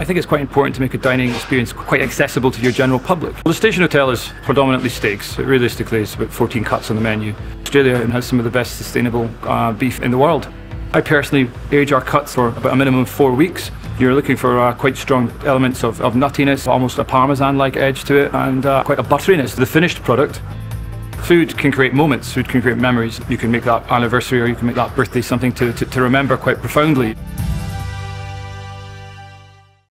I think it's quite important to make a dining experience quite accessible to your general public. Well, the Station Hotel is predominantly steaks. It realistically, it's about 14 cuts on the menu. Australia has some of the best sustainable uh, beef in the world. I personally age our cuts for about a minimum of four weeks. You're looking for uh, quite strong elements of, of nuttiness, almost a parmesan-like edge to it, and uh, quite a butteriness to the finished product. Food can create moments, food can create memories. You can make that anniversary or you can make that birthday something to, to, to remember quite profoundly.